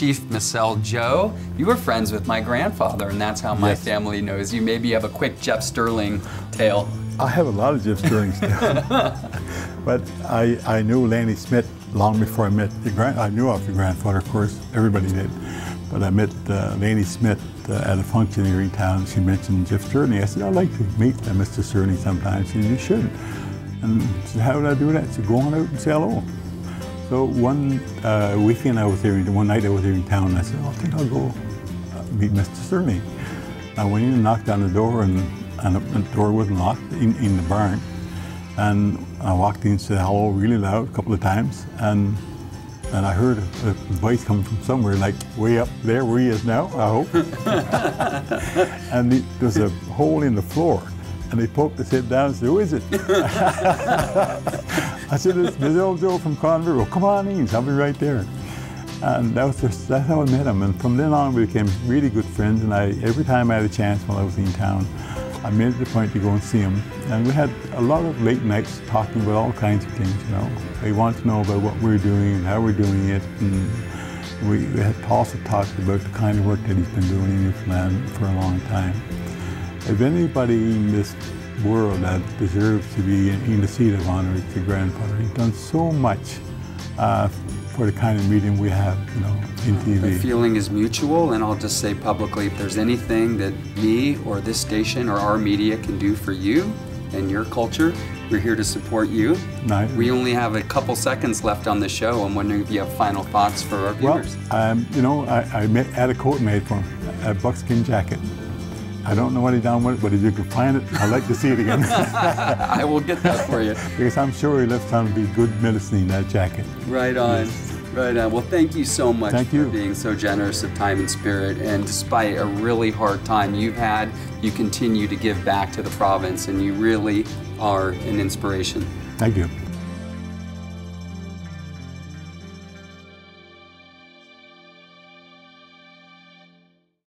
Chief Misel Joe, you were friends with my grandfather, and that's how my Yes. family knows you. Maybe you have a quick Geoff Stirling tale. I have a lot of Geoff Stirling stuff. but I, I knew Lanny Smith long before I met your grand. I knew of your grandfather, of course. Everybody did. But I met uh, Lanny Smith uh, at a function here in town. She mentioned Geoff Stirling. I said, I'd like to meet uh, Mr. Stirling sometime. She said, you should. And she said, how would I do that? She said, go on out and say hello. So one uh, weekend I was here, one night I was here in town, I said, oh, I think I'll go uh, meet Mr. Stirling. I went in and knocked on the door, and, and the door wasn't locked in, in the barn. And I walked in and said hello really loud a couple of times, and and I heard a, a voice coming from somewhere, like way up there where he is now, I hope. and the, there's a hole in the floor, and they poked his head down and said, who is it? I said, it's Bill Joe from Convert. Well, come on in, I'll be right there. And that was just, that's how I met him. And from then on, we became really good friends. And I, every time I had a chance while I was in town, I made it a point to go and see him. And we had a lot of late nights talking about all kinds of things, you know. They want to know about what we're doing and how we're doing it. And we, we had also talked about the kind of work that he's been doing in Newfoundland for a long time. If anybody this world that deserves to be in, the seat of honor, it's your grandfather. He's done so much uh, for the kind of medium we have, you know, in TV. The feeling is mutual, and I'll just say publicly if there's anything that me or this station or our media can do for you and your culture, we're here to support you. No, We only have a couple seconds left on the show. I'm wondering if you have final thoughts for our Well, viewers. um, you know, I, I made, had a coat made for him, a buckskin jacket. I don't know what he done with it, but if you can find it, I'd like to see it again. I will get that for you. because I'm sure he left some be good medicine in that jacket. Right on. Right on. Well, thank you so much Thank for you. being so generous of time and spirit. And despite a really hard time you've had, you continue to give back to the province, and you really are an inspiration. Thank you.